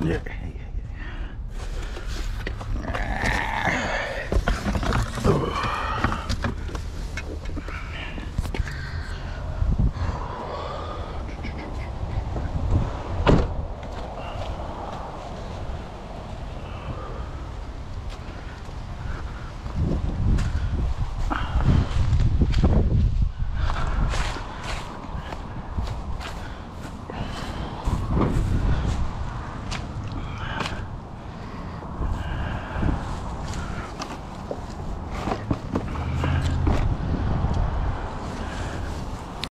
Yeah.